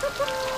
Bye.